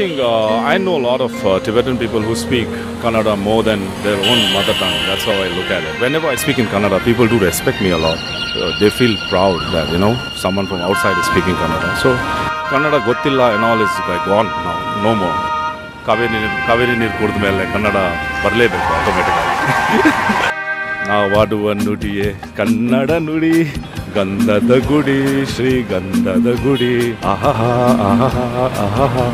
I think uh, I know a lot of uh, Tibetan people who speak Kannada more than their own mother tongue. That's how I look at it. Whenever I speak in Kannada, people do respect me a lot. Uh, they feel proud that you know someone from outside is speaking Kannada. So Kannada gottilla and all is like gone now, no more. Kaveri ನೀರು ಕಾವೇರಿ ನೀರು ಕುಡಿದ ಮೇಲೆ ಕನ್ನಡ ಬರಲೇಬೇಕು ಆಟೋಮೆಟಿಕ್ಕಾಗಿ ನಾವಾಡುವ ನುಡಿಯೇ ಕನ್ನಡ ನುಡಿ ಗಂಧದ ಗುಡಿ ಶ್ರೀಗಂಧದ ಗುಡಿ ಆಹಾ ಆಹಾ ಆಹಾ